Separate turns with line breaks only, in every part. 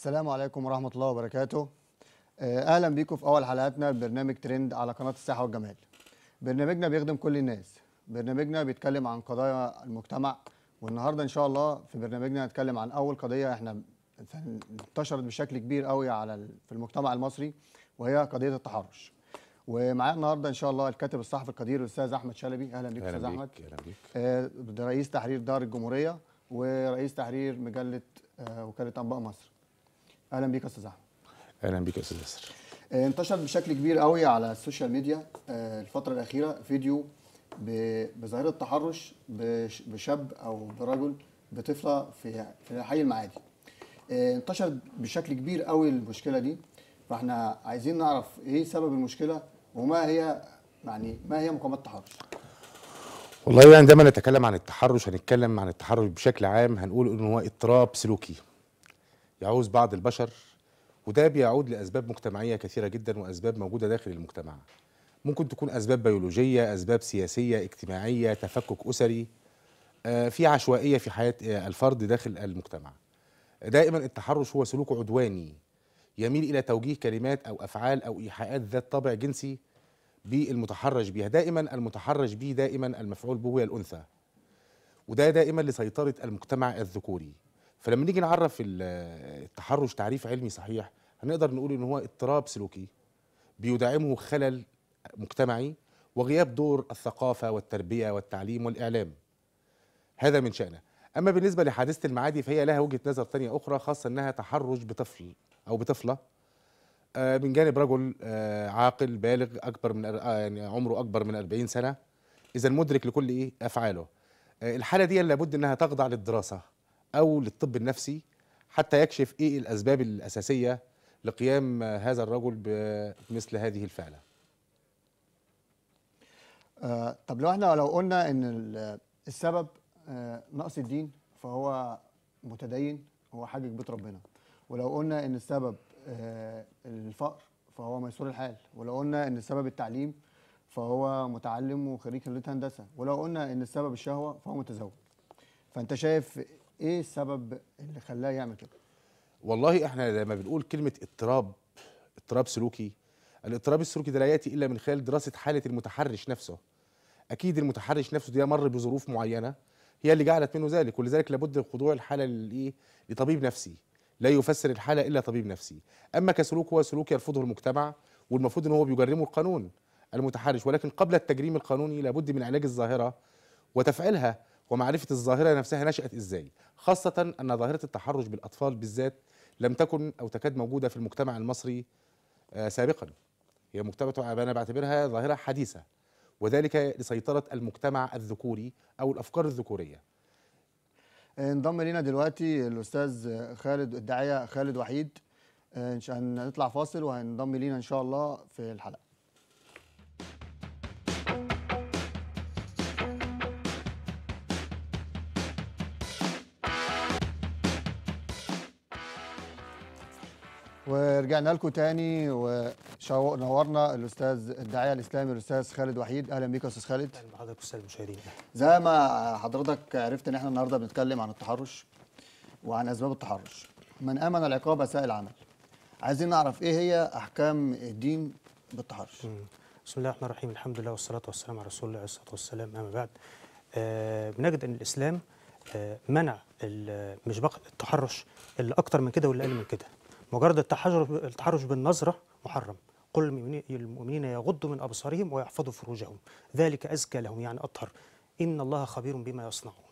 السلام عليكم ورحمة الله وبركاته. آه، أهلا بيكم في أول حلقاتنا برنامج ترند على قناة الصحة والجمال. برنامجنا بيخدم كل الناس. برنامجنا بيتكلم عن قضايا المجتمع والنهاردة إن شاء الله في برنامجنا هنتكلم عن أول قضية إحنا انتشرت بشكل كبير قوي على في المجتمع المصري وهي قضية التحرش. ومعايا النهارده إن شاء الله الكاتب الصحفي القدير الأستاذ أحمد شلبي. أهلا بيك أستاذ أحمد.
بيك أهلا بيك.
آه، رئيس تحرير دار الجمهورية ورئيس تحرير مجلة آه، وكالة أنباء مصر. أهلا بيك يا أستاذ أحمد.
أهلا بيك يا أستاذ ياسر.
آه، انتشر بشكل كبير قوي على ال social media آه، الفترة الأخيرة فيديو بظاهرة التحرش بش- بشاب أو برجل بطفلة في في حي المعادي. آه، انتشر بشكل كبير قوي المشكلة دي فإحنا عايزين نعرف إيه سبب المشكلة وما هي يعني ما هي مقاومات التحرش.
والله عندما نتكلم عن التحرش هنتكلم عن التحرش بشكل عام هنقول إنه هو اضطراب سلوكي. يعوز بعض البشر وده بيعود لأسباب مجتمعية كثيرة جدا وأسباب موجودة داخل المجتمع. ممكن تكون أسباب بيولوجية أسباب سياسية اجتماعية تفكك أسري آه، في عشوائية في حياة آه، الفرد داخل المجتمع. دائما التحرش هو سلوك عدواني يميل إلى توجيه كلمات أو أفعال أو إيحاءات ذات طابع جنسي بالمتحرش بيها. دائما المتحرش به دائما المفعول به هي الأنثى وده دائما لسيطرة المجتمع الذكوري. فلما نيجي نعرف ال- التحرش تعريف علمي صحيح هنقدر نقول إن هو اضطراب سلوكي بيدعمه خلل مجتمعي وغياب دور الثقافة والتربية والتعليم والإعلام. هذا من شأنه. أما بالنسبة لحادثة المعادي فهي لها وجهة نظر تانية أخرى خاصة أنها تحرش بطفل أو بطفلة. آه، من جانب رجل آه، عاقل بالغ أكبر من آه، يعني عمره أكبر من 40 سنة. إذا مدرك لكل إيه؟ أفعاله. الحالة دي لابد أنها تخضع للدراسة. أو للطب النفسي حتى يكشف إيه الأسباب الأساسية لقيام هذا الرجل بمثل هذه الفعلة.
آه، طب لو إحنا لو قلنا إن ال- السبب آه، نقص الدين فهو متدين هو حاجة بيت ربنا. ولو قلنا إن السبب آه، الفقر فهو ميسور الحال. ولو قلنا إن السبب التعليم فهو متعلم وخريج كلية هندسة. ولو قلنا إن السبب الشهوة فهو متزوج. فأنت شايف إيه السبب اللي خلاه يعمل كده؟
والله إحنا لما بنقول كلمة اضطراب اضطراب سلوكي. الاضطراب السلوكي ده لا يأتي إلا من خلال دراسة حالة المتحرش نفسه. أكيد المتحرش نفسه ده مر بظروف معينة هي اللي جعلت منه ذلك ولذلك لابد خضوع الحالة للايه لطبيب نفسي. لا يفسر الحالة إلا طبيب نفسي. أما كسلوك هو سلوك يرفضه المجتمع والمفروض إن هو بيجرمه القانون المتحرش. ولكن قبل التجريم القانوني لابد من علاج الظاهرة وتفعيلها. ومعرفة الظاهرة نفسها نشأت إزاي خاصة أن ظاهرة التحرش بالأطفال بالذات لم تكن أو تكاد موجودة في المجتمع المصري آه، سابقا. هي مجتمع أنا بعتبرها ظاهرة حديثة وذلك لسيطرة المجتمع الذكوري أو الأفكار الذكورية.
آه، انضم لينا دلوقتي الأستاذ آه، خالد الداعية خالد وحيد. آه، إن هنطلع فاصل وهينضم لينا إن شاء الله في الحلقة. ورجعنا لكم تاني ونورنا الأستاذ الداعية الإسلامي الأستاذ خالد وحيد. أهلا بيك يا أستاذ خالد.
أهلا بحضرتك والساده المشاهدين.
زي ما حضرتك عرفت إن إحنا النهارده بنتكلم عن التحرش وعن أسباب التحرش. من آمن العقاب اساء العمل. عايزين نعرف إيه هي أحكام الدين بالتحرش.
بسم الله الرحمن الرحيم. الحمد لله والصلاة والسلام على رسول الله عليه الصلاة والسلام أما بعد. آه بنجد إن الإسلام آه منع مش بقى التحرش اللي أكتر من كده واللي أقل من كده. مجرد التحرش التحرش بالنظرة محرم. قل للمؤمنين يغضوا من أبصارهم ويحفظوا فروجهم. ذلك أزكى لهم يعني أطهر. إن الله خبير بما يصنعون.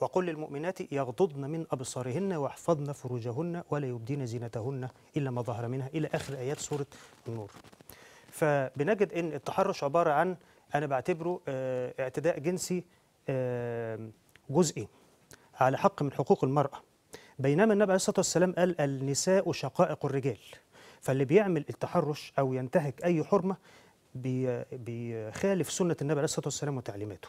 وقل للمؤمنات يغضضن من أبصارهن ويحفظن فروجهن ولا يبدين زينتهن إلا ما ظهر منها إلى آخر آيات سورة النور. فبنجد أن التحرش عبارة عن أنا بعتبره آه، اعتداء جنسي آه، جزئي على حق من حقوق المرأة. بينما النبي عليه الصلاة والسلام قال النساء شقائق الرجال. فاللي بيعمل التحرش أو ينتهك أي حرمة بي- بيخالف سنة النبي عليه الصلاة والسلام وتعليماته.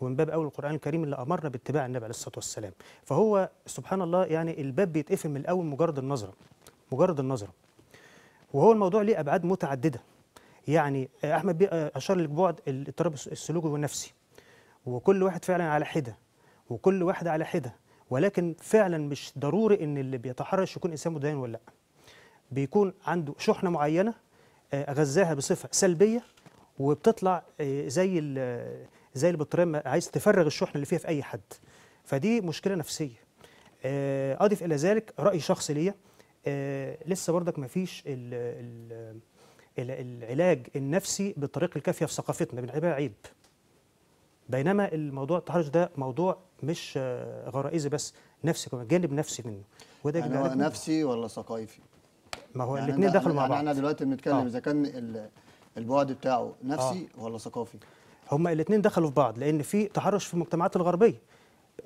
ومن باب أول القرآن الكريم اللي أمرنا باتباع النبي عليه الصلاة والسلام. فهو سبحان الله يعني الباب بيتقفل من الأول مجرد النظرة مجرد النظرة. وهو الموضوع ليه أبعاد متعددة. يعني أحمد بيه أشار لبعد الاضطراب الس- السلوكي والنفسي. وكل واحد فعلا على حدة وكل واحدة على حدة. ولكن فعلا مش ضروري إن اللي بيتحرش يكون إنسان متدين ولا لأ. بيكون عنده شحنة معينة آه، غذاها بصفة سلبية وبتطلع آه، زي ال- زي البطاريه عايز تفرغ الشحنة اللي فيها في أي حد. فدي مشكلة نفسية. آه، اضف إلى ذلك رأي شخصي ليا. آه، لسه برضك ما فيش ال- ال- ال- العلاج النفسي بالطريقة الكافية في ثقافتنا بنعتبرها عيب. بينما الموضوع التحرش ده موضوع مش غرائزي بس نفسي كمان جانب نفسي منه. وده
يعني هو. نفسي ولا ثقافي؟
ما هو
يعني
الاثنين دخلوا مع
يعني
بعض.
إحنا دلوقتي بنتكلم
آه.
إذا كان ال- البعد بتاعه نفسي ولا ثقافي؟
هما الاثنين دخلوا في بعض لأن في تحرش في المجتمعات الغربية.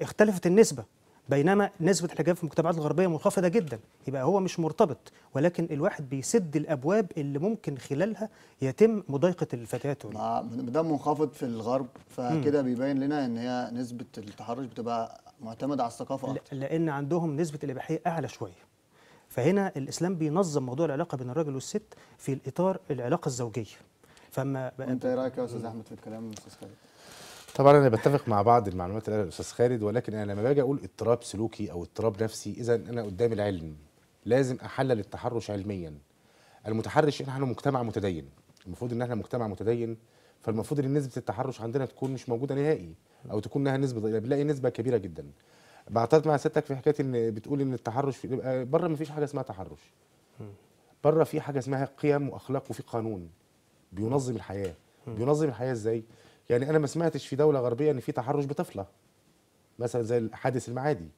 اختلفت النسبة. بينما نسبة الحجاب في المجتمعات الغربية منخفضة جدا. يبقى هو مش مرتبط ولكن الواحد بيسد الأبواب اللي ممكن خلالها يتم مضايقة الفتيات.
مع ده منخفض في الغرب فكده بيبين لنا إن هي نسبة التحرش بتبقى معتمدة على الثقافة
ل-
أكتر.
لأن عندهم نسبة الإباحية أعلى شوية. فهنا الإسلام بينظم موضوع العلاقة بين الراجل والست في الإطار العلاقة الزوجية. فما
أنت إيه رأيك يا أستاذ أحمد في الكلام أستاذ خالد؟
طبعا أنا بتفق مع بعض المعلومات اللي قالها الأستاذ خالد ولكن أنا لما باجي أقول اضطراب سلوكي أو اضطراب نفسي اذا أنا قدام العلم لازم أحلل التحرش علميا. المتحرش إحنا مجتمع متدين. المفروض إن إحنا مجتمع متدين فالمفروض إن نسبة التحرش عندنا تكون مش موجودة نهائي أو تكون لها نسبة بنلاقي نسبة كبيرة جدا. بعترض مع سيادتك في حكاية إن بتقول إن التحرش في بره ما فيش حاجة اسمها تحرش. بره في حاجة اسمها قيم وأخلاق وفي قانون بينظم الحياة. بينظم الحياة إزاي؟ يعني أنا ما سمعتش في دولة غربية إن في تحرش بطفلة مثلا زي الحادث المعادي.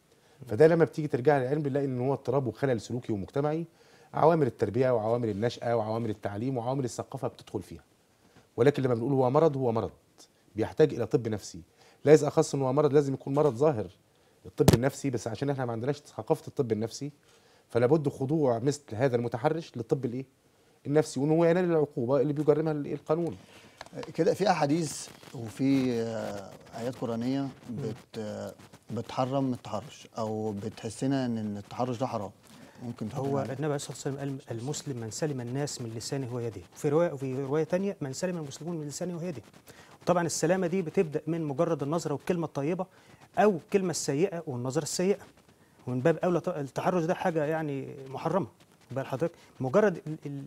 فده لما بتيجي ترجع للعلم بنلاقي إن هو اضطراب وخلل سلوكي ومجتمعي عوامل التربية وعوامل النشأة وعوامل التعليم وعوامل الثقافة بتدخل فيها. ولكن لما بنقول هو مرض هو مرض. بيحتاج إلى طب نفسي. لازم أخص إن هو مرض لازم يكون مرض ظاهر. الطب النفسي بس عشان إحنا ما عندناش ثقافة الطب النفسي فلا بد خضوع مثل هذا المتحرش للطب الإيه؟ النفسي وإن هو ينال العقوبة اللي بيجرمها؟ القانون.
كده في أحاديث وفي آه، آيات قرآنية بت آه، بتحرم التحرش أو بتحسنا إن التحرش ده حرام. ممكن
هو النبي عليه الصلاة والسلام قال المسلم من سلم الناس من لسانه ويده. في رواية وفي رواية ثانية من سلم المسلمون من لسانه ويده. طبعا السلامة دي بتبدأ من مجرد النظرة والكلمة الطيبة أو الكلمة السيئة والنظرة السيئة. ومن باب أولى التحرش ده حاجة يعني محرمة. بال حضرتك مجرد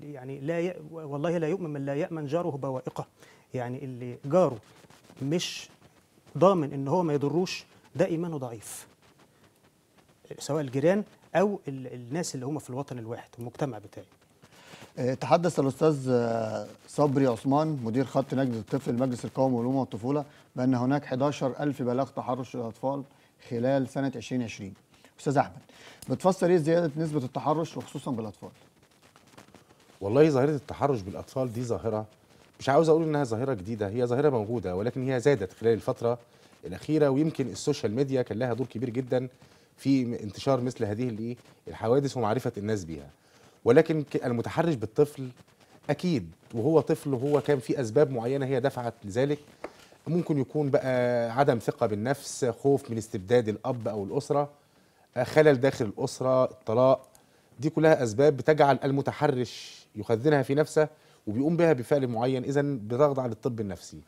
يعني لا ي... والله لا يؤمن من لا يأمن جاره بوائقه. يعني اللي جاره مش ضامن إن هو ما يضروش ده إيمانه ضعيف. سواء الجيران أو ال- الناس اللي هم في الوطن الواحد المجتمع بتاعي.
آه، تحدث الأستاذ آه، صبري عثمان مدير خط نجدة الطفل المجلس القومي للأمومة والطفولة بأن هناك 11 ألف بلاغ تحرش للأطفال خلال سنة 2020 أستاذ أحمد بتفسر إيه زيادة نسبة التحرش وخصوصا بالأطفال؟
والله ظاهرة التحرش بالأطفال دي ظاهرة مش عاوز أقول إنها ظاهرة جديدة هي ظاهرة موجودة ولكن هي زادت خلال الفترة الأخيرة ويمكن ال social media كان لها دور كبير جدا في انتشار مثل هذه الحوادث ومعرفة الناس بيها. ولكن المتحرش بالطفل أكيد وهو طفل وهو كان في أسباب معينة هي دفعت لذلك. ممكن يكون بقى عدم ثقة بالنفس خوف من استبداد الأب أو الأسرة. آه، خلل داخل الأسرة الطلاق دي كلها أسباب بتجعل المتحرش يخزنها في نفسه وبيقوم بها بفعل معين إذا بتخضع للطب النفسي.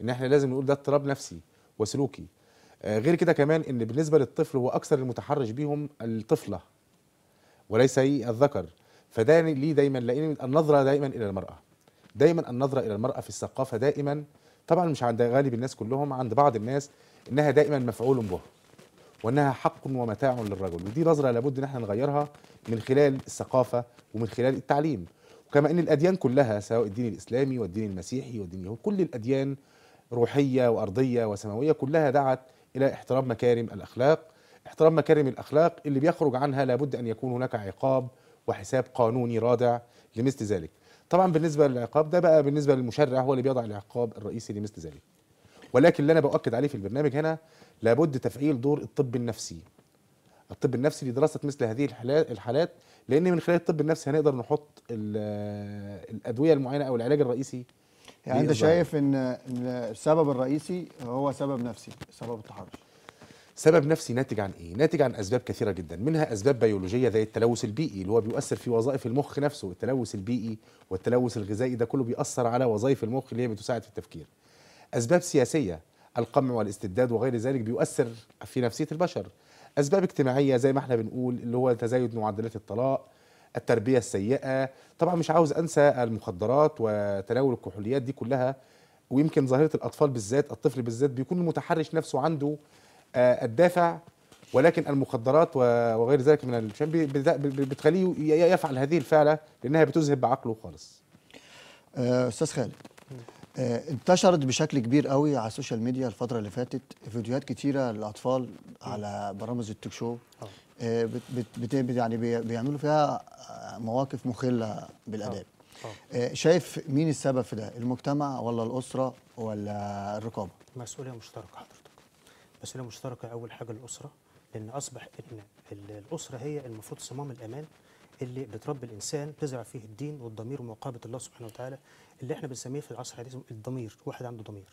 إن إحنا لازم نقول ده اضطراب نفسي وسلوكي. آه، غير كده كمان إن بالنسبة للطفل هو أكثر المتحرش بيهم الطفلة وليس الذكر. فده ليه دايما لأن النظرة دائما إلى المرأة. دايما النظرة إلى المرأة في الثقافة دائما طبعا مش عند غالب الناس كلهم عند بعض الناس إنها دائما مفعول به. وإنها حق ومتاع للرجل. ودي نظرة لابد إن إحنا نغيرها من خلال الثقافة ومن خلال التعليم. وكما إن الأديان كلها سواء الدين الإسلامي والدين المسيحي والدين اليهودي كل الأديان روحية وأرضية وسماوية كلها دعت إلى احترام مكارم الأخلاق. احترام مكارم الأخلاق اللي بيخرج عنها لابد أن يكون هناك عقاب وحساب قانوني رادع لمثل ذلك. طبعا بالنسبة للعقاب ده بقى بالنسبة للمشرع هو اللي بيضع العقاب الرئيسي لمثل ذلك. ولكن اللي أنا باكد عليه في البرنامج هنا لابد تفعيل دور الطب النفسي الطب النفسي لدراسه مثل هذه الحالات الحالات لأن من خلال الطب النفسي هنقدر نحط ال- الأدوية المعينة أو العلاج الرئيسي
يعني
للظاهر.
شايف إن السبب الرئيسي هو سبب نفسي سبب التحرش
سبب نفسي ناتج عن إيه؟ ناتج عن أسباب كثيرة جدا، منها أسباب بيولوجية زي التلوث البيئي اللي هو بيؤثر في وظائف المخ نفسه، التلوث البيئي والتلوث الغذائي ده كله بيأثر على وظائف المخ اللي هي بتساعد في التفكير. أسباب سياسية القمع والاستبداد وغير ذلك بيؤثر في نفسية البشر. أسباب اجتماعية زي ما إحنا بنقول اللي هو تزايد معدلات الطلاق التربية السيئة. طبعا مش عاوز أنسى المخدرات وتناول الكحوليات دي كلها ويمكن ظاهرة الأطفال بالذات الطفل بالذات بيكون المتحرش نفسه عنده آه، الدافع ولكن المخدرات وغير ذلك من بت- بتخليه يفعل هذه الفعلة لأنها بتذهب بعقله خالص.
آه، أستاذ خالد. انتشرت بشكل كبير قوي على ال social media الفترة اللي فاتت. فيديوهات كتيرة للأطفال على برامج التوك شو.
آه.
آه، بت بت يعني بي- بيعملوا فيها آه، مواقف مخلة بالأداب.
آه.
آه، شايف مين السبب في ده؟ المجتمع ولا الأسرة ولا الرقابة؟
مسؤولية مشتركة حضرتك. مسؤولية مشتركة أول حاجة الاسره لأن أصبح إن ال- الأسرة هي المفروض صمام الأمان اللي بتربي الإنسان تزرع فيه الدين والضمير ومراقبه الله سبحانه وتعالى اللي إحنا بنسميه في العصر الحديث الضمير واحد عنده ضمير.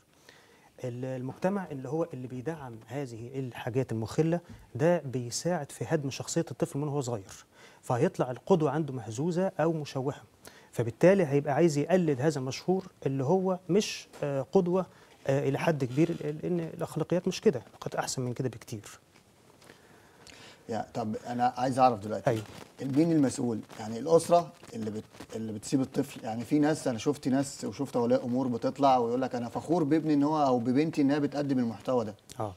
ال- المجتمع اللي هو اللي بيدعم هذه الحاجات المخلة ده بيساعد في هدم شخصية الطفل من هو صغير. فهيطلع القدوة عنده مهزوزة أو مشوهة. فبالتالي هيبقى عايز يقلد هذا المشهور اللي هو مش آه، قدوة آه، إلى حد كبير لأن الأخلاقيات مش كده الاخلاقيات أحسن من كده بكتير.
يعني طب أنا عايز أعرف دلوقتي
أيوة.
مين المسؤول يعني الأسرة اللي بت... اللي بتسيب الطفل يعني في ناس أنا شفت ناس وشفت أولياء أمور بتطلع ويقول لك أنا فخور بابني إن هو أو ببنتي ان هي بتقدم المحتوى ده.
آه.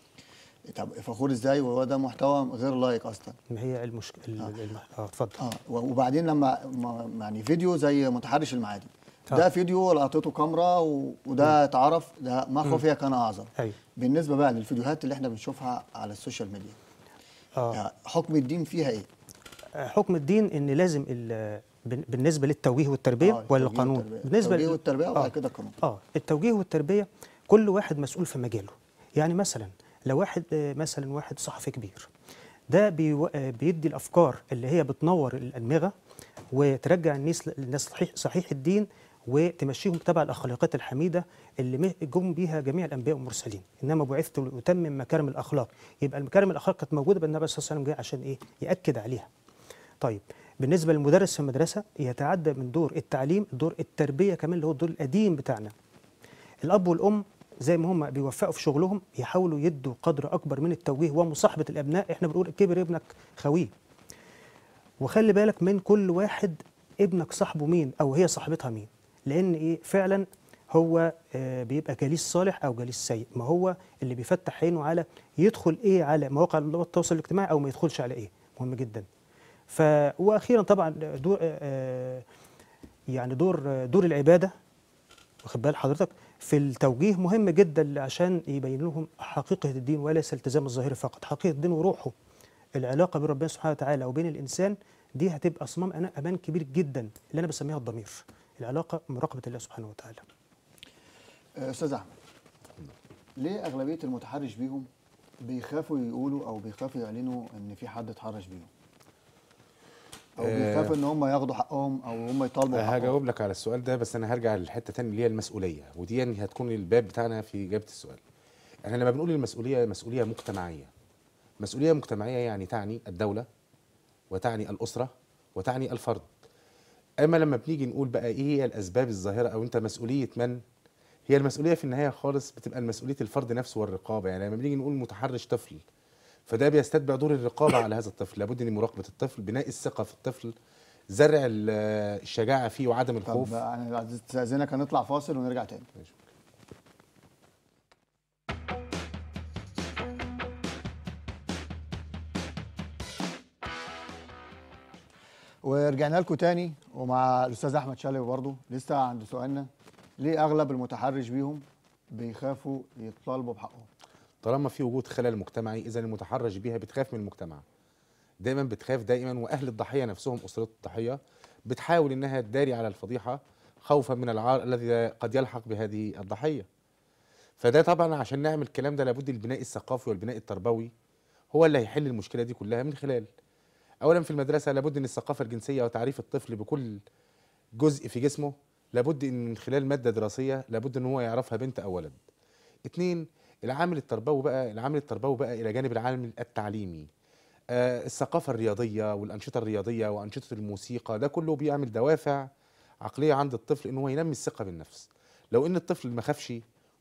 طب فخور إزاي؟ وهو ده محتوى غير لايق أصلا.
ما هي المشكلة آه. اتفضل.
آه. وبعدين لما ما- يعني فيديو زي متحرش المعادي
آه.
ده فيديو لقطته كاميرا و... وده اتعرف ده ما خفي كان أعظم.
أيوه.
بالنسبة بقى للفيديوهات اللي إحنا بنشوفها على ال social
media آه.
يعني حكم الدين فيها إيه؟
حكم الدين إن لازم بالنسبة للتوجيه والتربية
آه،
ولا القانون؟
والتربية.
بالنسبة
التوجيه
لل-
والتربية
آه.
وبعد كده القانون.
آه التوجيه والتربية كل واحد مسؤول في مجاله. يعني مثلا لو واحد آه، مثلا واحد صحفي كبير ده آه، بيدي الأفكار اللي هي بتنور الادمغه وترجع الناس الناس صحيح صحيح الدين وتمشيهم تبع الأخلاقيات الحميدة اللي جم بيها جميع الأنبياء والمرسلين. إنما بعثت لاتمم مكارم الأخلاق. يبقى المكارم الأخلاق كانت موجودة بس النبي صلى الله عليه وسلم جاي عشان إيه؟ يأكد عليها. طيب بالنسبة للمدرس في المدرسة يتعدى من دور التعليم دور التربية كمان اللي هو الدور القديم بتاعنا. الأب والأم زي ما هم بيوفقوا في شغلهم يحاولوا يدوا قدر أكبر من التوجيه ومصاحبة الأبناء. إحنا بنقول كبر ابنك خويه. وخلي بالك من كل واحد ابنك صاحبه مين أو هي صاحبتها مين. لأن إيه؟ فعلا هو آه، بيبقى جليس صالح أو جليس سيء. ما هو اللي بيفتح عينه على يدخل إيه؟ على مواقع التواصل الاجتماعي أو ما يدخلش على إيه؟ مهم جدا. ف وأخيرا طبعا دور آه، يعني دور دور العبادة واخد بال حضرتك؟ في التوجيه مهم جدا عشان يبين لهم حقيقة الدين وليس التزام الظاهري فقط. حقيقة الدين وروحه العلاقة بين ربنا سبحانه وتعالى وبين الإنسان دي هتبقى صمام أمان كبير جدا اللي أنا بسميها الضمير. العلاقة مراقبة الله سبحانه وتعالى.
آه، أستاذ أحمد. ليه أغلبية المتحرش بيهم بيخافوا يقولوا أو بيخافوا يعلنوا إن في حد اتحرش بيهم؟ أو
آه.
بيخافوا إن هم ياخدوا حقهم أو هم يطالبوا بحقهم؟
هجاوب لك على السؤال ده بس أنا هرجع للحتة تاني اللي هي المسؤولية ودي يعني هتكون الباب بتاعنا في إجابة السؤال. إحنا لما بنقول المسؤولية مسؤولية مجتمعية. مسؤولية مجتمعية يعني تعني الدولة وتعني الأسرة وتعني الفرد. أما لما بنيجي نقول بقى إيه هي الأسباب الظاهرة أو أنت مسؤولية من؟ هي المسؤولية في النهاية خالص بتبقى مسؤوليه الفرد نفسه والرقابة. يعني لما بنيجي نقول متحرش طفل فده بيستتبع دور الرقابة على هذا الطفل. لابد من مراقبة الطفل بناء الثقة في الطفل زرع ال- الشجاعة فيه وعدم الخوف.
طب أنا عايز استاذنك هنطلع فاصل ونرجع تاني.
ماشي.
ورجعنا لكم تاني ومع الأستاذ أحمد شلبي برضه لسه عند سؤالنا. ليه أغلب المتحرش بيهم بيخافوا يطالبوا بحقهم؟
طالما في وجود خلل مجتمعي إذا المتحرش بيها بتخاف من المجتمع. دايما بتخاف دائما وأهل الضحية نفسهم أسرة الضحية بتحاول إنها تداري على الفضيحة خوفا من العار الذي قد يلحق بهذه الضحية. فده طبعا عشان نعمل الكلام ده لابد البناء الثقافي والبناء التربوي هو اللي هيحل المشكلة دي كلها من خلال اولا في المدرسة لابد ان الثقافة الجنسية وتعريف الطفل بكل جزء في جسمه لابد ان من خلال مادة دراسية لابد إن هو يعرفها بنت أو ولد. اتنين العامل التربوي بقى العامل التربوي بقى إلى جانب العامل التعليمي. آه الثقافة الرياضية والأنشطة الرياضية وأنشطة الموسيقى ده كله بيعمل دوافع عقلية عند الطفل إن هو ينمي الثقة بالنفس. لو إن الطفل ما خافش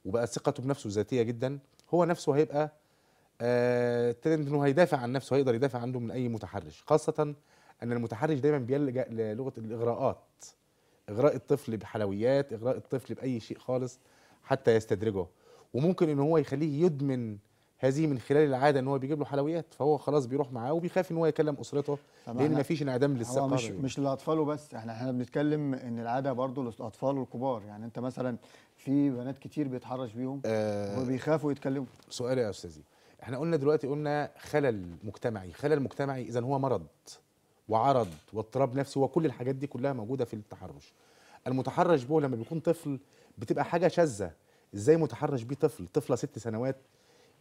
وبقى ثقته بنفسه ذاتية جدا هو نفسه هيبقى آه ترند إنه هيدافع عن نفسه هيقدر يدافع عنه من أي متحرش خاصة إن المتحرش دايما بيلجا للغة الإغراءات إغراء الطفل بحلويات إغراء الطفل بأي شيء خالص حتى يستدرجه. وممكن إن هو يخليه يدمن هذه من خلال العادة إن هو بيجيب له حلويات فهو خلاص بيروح معاه وبيخاف إن هو يكلم أسرته
لأن
مفيش انعدام للثقة
مش
بيه.
مش للأطفال وبس إحنا إحنا بنتكلم إن العادة برضو للأطفال والكبار يعني أنت مثلا في بنات كتير بيتحرش بيهم
آه
وبيخافوا يتكلموا.
سؤال يا أستاذي. إحنا قلنا دلوقتي قلنا خلل مجتمعي خلل مجتمعي اذا هو مرض وعرض واضطراب نفسي وكل الحاجات دي كلها موجودة في التحرش. المتحرش به لما بيكون طفل بتبقى حاجة شاذة. إزاي متحرش بيه طفل؟ طفلة ست سنوات.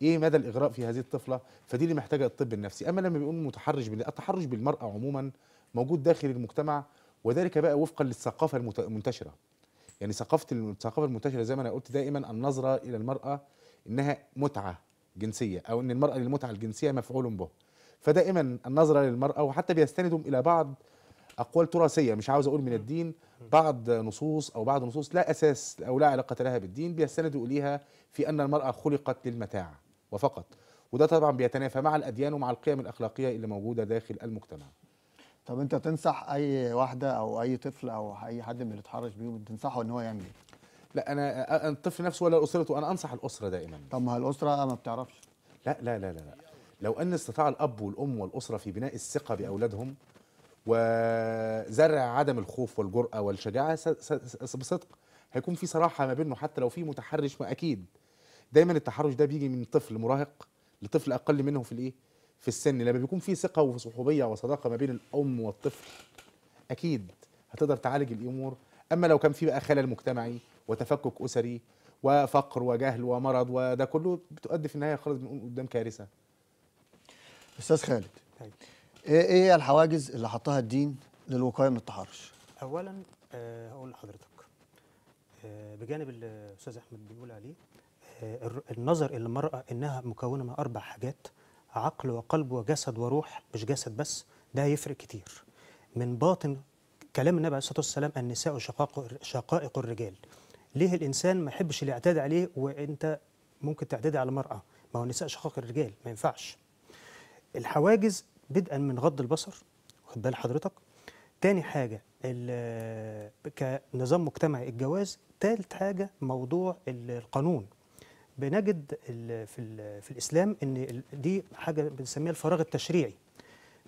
إيه مدى الإغراء في هذه الطفلة؟ فدي اللي محتاجة الطب النفسي. أما لما بيقول متحرش بال- التحرش بالمرأة عموما موجود داخل المجتمع وذلك بقى وفقا للثقافة المنتشرة. يعني ثقافة الثقافة المنتشرة زي ما أنا قلت دائما النظرة إلى المرأة إنها متعة. جنسية أو إن المرأة للمتعة الجنسية مفعول به. فدائما النظره للمرأة وحتى بيستندوا إلى بعض أقوال تراثية مش عاوز أقول من الدين بعض نصوص أو بعض نصوص لا أساس أو لا علاقة لها بالدين بيستندوا إليها في أن المرأة خلقت للمتاع وفقط. وده طبعا بيتنافى مع الأديان ومع القيم الأخلاقية اللي موجودة داخل المجتمع.
طب أنت تنصح أي واحدة أو أي طفل أو أي حد من اللي اتحرش بيهم تنصحه إن هو يعمل إيه؟
لا أنا أنا الطفل نفسه ولا أسرته أنا أنصح الأسرة دائما.
طب ما الأسرة ما بتعرفش؟
لا لا لا لا لا. لو أن استطاع الأب والأم والأسرة في بناء الثقة بأولادهم وزرع عدم الخوف والجرأة والشجاعة بصدق هيكون في صراحة ما بينه حتى لو في متحرش ما أكيد. دايما التحرش ده بيجي من طفل مراهق لطفل أقل منه في الإيه؟ في السن. لما بيكون في ثقة وصحوبية وصداقة ما بين الأم والطفل أكيد هتقدر تعالج الأمور. أما لو كان في بقى خلل مجتمعي وتفكك أسري وفقر وجهل ومرض وده كله بتؤدي في النهاية خالص بنقول قدام كارثة.
أستاذ خالد
طيب.
إيه إيه هي الحواجز اللي حطها الدين للوقاية من التحرش؟
اولا آه، هقول لحضرتك آه، بجانب اللي الاستاذ أحمد بيقول عليه آه، النظر إلى المرأة إنها مكونة من أربع حاجات عقل وقلب وجسد وروح مش جسد بس ده هيفرق كتير. من باطن كلام النبي عليه الصلاة والسلام النساء شقائق شقائق الرجال. ليه الإنسان ما يحبش يعتدي عليه وإنت ممكن تعتدي على المرأة؟ ما هو النساء شقائق الرجال ما ينفعش. الحواجز بدءا من غض البصر واخد بال حضرتك؟ تاني حاجة ال- كنظام مجتمعي الجواز. تالت حاجة موضوع ال- القانون. بنجد في, ال- في الإسلام إن ال- دي حاجة بنسميها الفراغ التشريعي.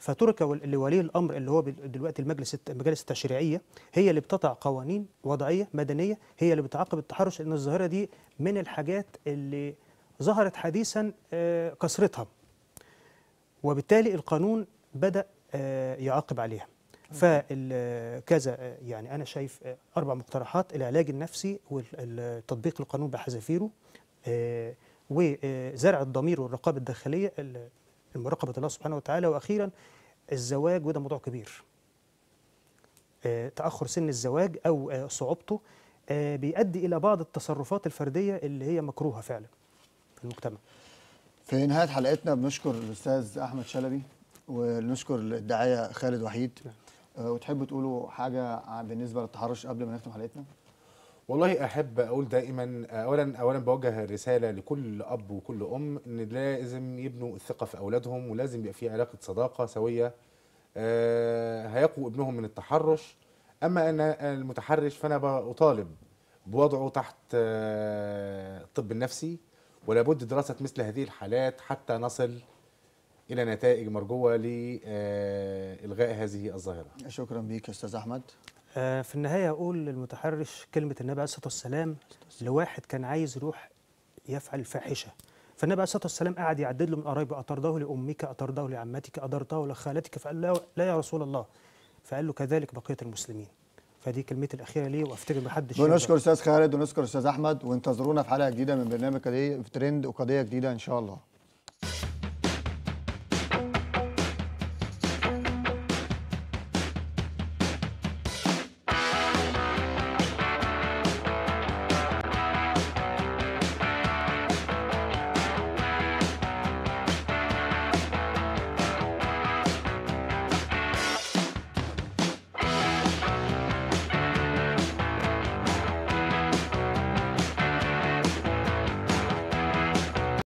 فترك ول- لولي الأمر اللي هو دلوقتي المجلس المجالس التشريعية هي اللي بتضع قوانين وضعية مدنية هي اللي بتعاقب التحرش لأن الظاهرة دي من الحاجات اللي ظهرت حديثا آه، كثرتها. وبالتالي القانون بدأ آه، يعاقب عليها. فكذا يعني أنا شايف آه، أربع مقترحات العلاج النفسي وتطبيق القانون بحذافيره آه، وزرع الضمير والرقابة الداخلية المراقبة الله سبحانه وتعالى وأخيرا الزواج وده موضوع كبير. آه، تأخر سن الزواج أو آه، صعوبته آه، بيؤدي إلى بعض التصرفات الفردية اللي هي مكروهة فعلا في المجتمع.
في نهاية حلقتنا بنشكر الأستاذ أحمد شلبي ونشكر الداعية خالد وحيد.
نعم.
وتحبوا تقولوا حاجة ع- بالنسبة للتحرش قبل ما نختم حلقتنا؟
والله أحب أقول دائما اولا اولا بوجه رسالة لكل أب وكل أم إن لازم يبنوا الثقة في أولادهم ولازم يبقى في علاقة صداقة سوية. آه، هيقوا ابنهم من التحرش. أما ان المتحرش فأنا بطالب بوضعه تحت آه، الطب النفسي ولا بد دراسة مثل هذه الحالات حتى نصل إلى نتائج مرجوة لالغاء هذه الظاهرة.
شكرا يا أستاذ أحمد.
آه، في النهاية أقول للمتحرش كلمة النبي عليه الصلاة والسلام لواحد كان عايز يروح يفعل فاحشة. فالنبي عليه الصلاة والسلام قعد يعدد له من قرايبه أطرده لأمك؟ أطرده لعمتك؟ أدرته لخالتك؟ فقال له لا يا رسول الله. فقال له كذلك بقية المسلمين. فدي كلمتي الأخيرة ليه وأفتكر محدش يقدر.
بنشكر أستاذ خالد ونشكر أستاذ أحمد وانتظرونا في حلقة جديدة من برنامج في ترند وقضية جديدة إن شاء الله.